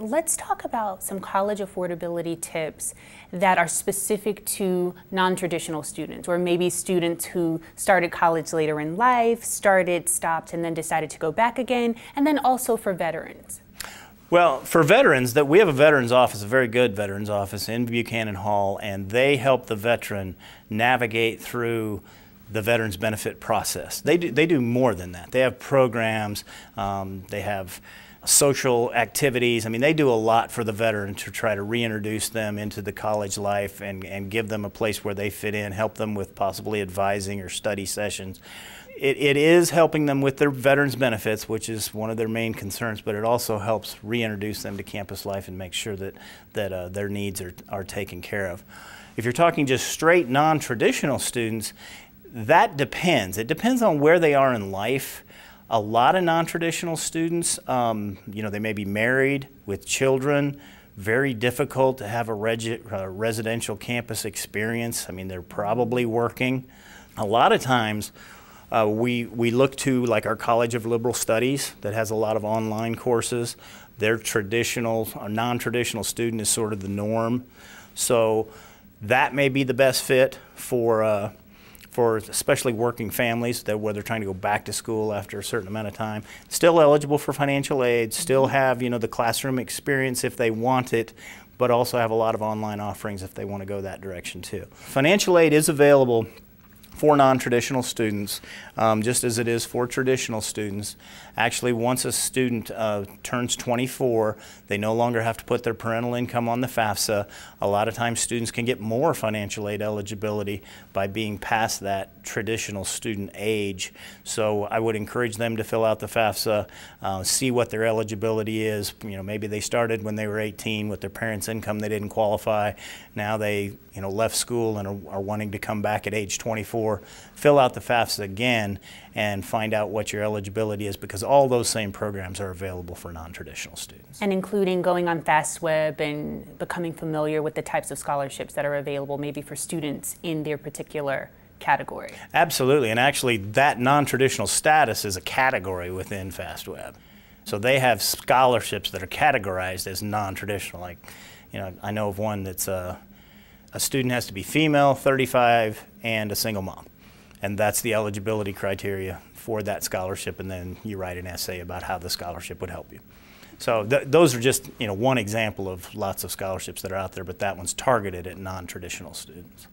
Let's talk about some college affordability tips that are specific to non-traditional students or maybe students who started college later in life, started, stopped, and then decided to go back again, and then also for veterans. Well, for veterans, that we have a veterans office, a very good veterans office in Buchanan Hall, and they help the veteran navigate through the veterans benefit process. They do, they do more than that. They have programs, um, they have social activities. I mean, they do a lot for the veteran to try to reintroduce them into the college life and, and give them a place where they fit in, help them with possibly advising or study sessions. It, it is helping them with their veterans benefits, which is one of their main concerns, but it also helps reintroduce them to campus life and make sure that, that uh, their needs are, are taken care of. If you're talking just straight non-traditional students, that depends. It depends on where they are in life. A lot of non-traditional students, um, you know, they may be married with children, very difficult to have a uh, residential campus experience. I mean, they're probably working. A lot of times, uh, we, we look to like our College of Liberal Studies that has a lot of online courses. Their traditional or non-traditional student is sort of the norm. So that may be the best fit for uh, for especially working families that where they're trying to go back to school after a certain amount of time. Still eligible for financial aid, still mm-hmm. have you know the classroom experience if they want it, but also have a lot of online offerings if they want to go that direction too. Financial aid is available for non-traditional students, um, just as it is for traditional students. Actually, once a student uh, turns 24, they no longer have to put their parental income on the FAFSA. A lot of times students can get more financial aid eligibility by being past that traditional student age. So I would encourage them to fill out the FAFSA, uh, see what their eligibility is. You know, maybe they started when they were 18 with their parents' income, they didn't qualify. Now they, you know, left school and are, are wanting to come back at age 24 fill out the FAFSA again and find out what your eligibility is because all those same programs are available for non-traditional students. And including going on FastWeb and becoming familiar with the types of scholarships that are available maybe for students in their particular category. Absolutely, and actually that non-traditional status is a category within FastWeb. So they have scholarships that are categorized as non-traditional. Like, you know, I know of one that's uh, a student has to be female, 35, and a single mom. And that's the eligibility criteria for that scholarship, and then you write an essay about how the scholarship would help you. So th those are just you know one example of lots of scholarships that are out there, but that one's targeted at non-traditional students.